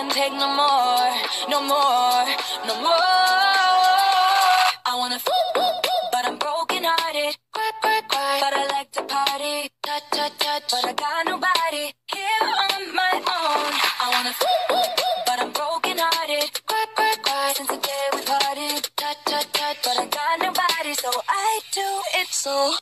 can't take no more, no more, no more. I wanna f, but I'm broken hearted. Cry, cry, cry, but I like to party. Touch, touch, touch, but I got nobody here on my own. I wanna f, but I'm broken hearted. Cry, cry, cry, since the day we parted. Touch, touch, touch, but I got nobody, so I do it so.